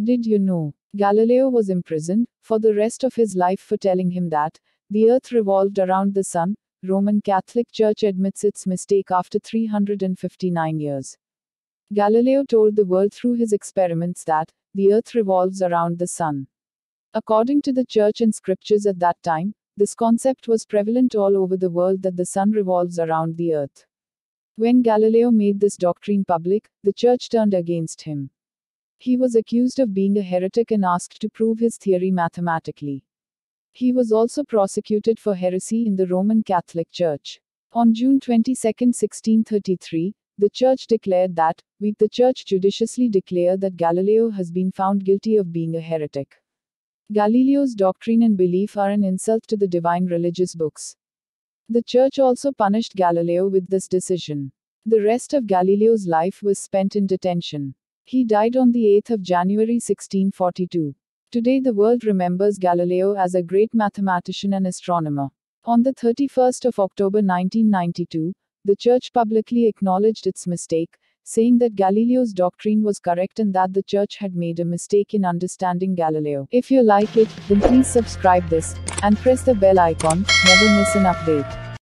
Did you know? Galileo was imprisoned for the rest of his life for telling him that the earth revolved around the sun. Roman Catholic Church admits its mistake after 359 years. Galileo told the world through his experiments that the earth revolves around the sun. According to the church and scriptures at that time, this concept was prevalent all over the world that the sun revolves around the earth. When Galileo made this doctrine public, the church turned against him. He was accused of being a heretic and asked to prove his theory mathematically. He was also prosecuted for heresy in the Roman Catholic Church. On June 22, 1633, the Church declared that, we, the Church judiciously declare that Galileo has been found guilty of being a heretic. Galileo's doctrine and belief are an insult to the divine religious books. The Church also punished Galileo with this decision. The rest of Galileo's life was spent in detention. He died on the 8th of January 1642. Today the world remembers Galileo as a great mathematician and astronomer. On the 31st of October 1992, the church publicly acknowledged its mistake, saying that Galileo's doctrine was correct and that the church had made a mistake in understanding Galileo. If you like it, then please subscribe this and press the bell icon, never miss an update.